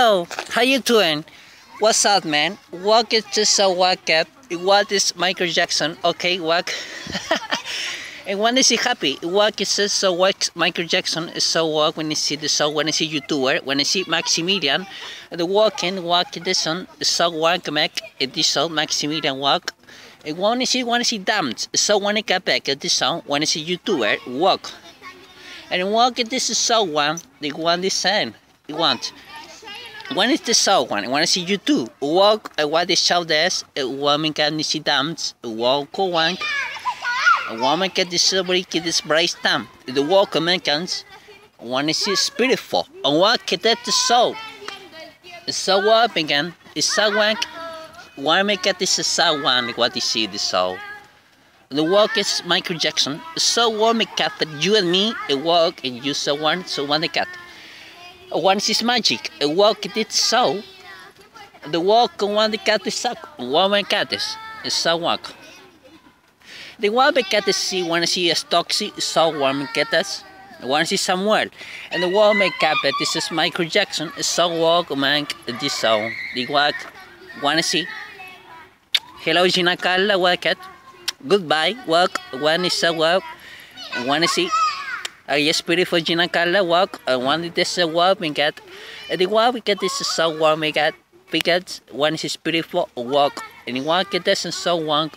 Hello, how you doing? What's up, man? Walk is just a walk up. What is Michael Jackson? Okay, walk. and when is he happy? Walk is just so walk. Michael Jackson is so walk when you see the song, when you see YouTuber, when you see Maximilian, the walking, walk this one, so walk Mac, this song, Maximilian walk. And when you see, when you see damned, so when you get back at this song, when you see YouTuber, walk. And walk it this uh, is so one, the one the same, you want. When is the show one? I see you do walk uh, what does, a woman can see dams, walk one. A woman can get this brace down. The walk Americans when I want to spiritual get the soul. So what again? Is so one why make it this is so one what you see the soul. The walk is Michael Jackson. So what make cat you and me a walk and you so one so one the cat. Once is magic. A walk it is so. The walk one the cat is suck. One my cat is. Is so walk. The one the cat is see when see a toxic, so one cat is. One see Samuel. And the make cat this is Michael Jackson. Is so walk man this so. The walk one see. Hello Gina Carla walk cat. Goodbye. Walk one is so walk. One see. Spirit for Gina Carla walk. I wanted this uh, walk we get. The walk we get this is so warm we get because one is beautiful walk and one get this and so one.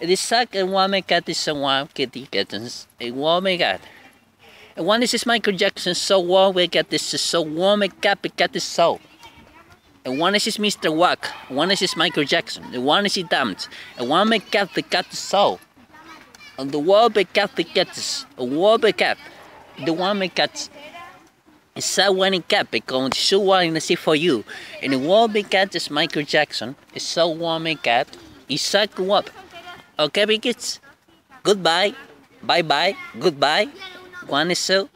The second one we get this and one get the kittens. A warm we get. And one is Michael Jackson so warm we get this is so warm we get we get this so. And one is Mr. Wack, one is Michael Jackson, and one is Damned, and one make cat the cat soul. And the wall be cat the cat, a wall be cat the one make cat isa one cat because so one see for you. And the big cat is Michael Jackson It's so make cat isa up okay big kids goodbye. Bye bye goodbye. One is so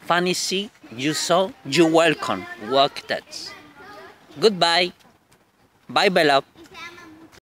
funny see? You saw? You welcome. Walk that. Goodbye. Bye bye love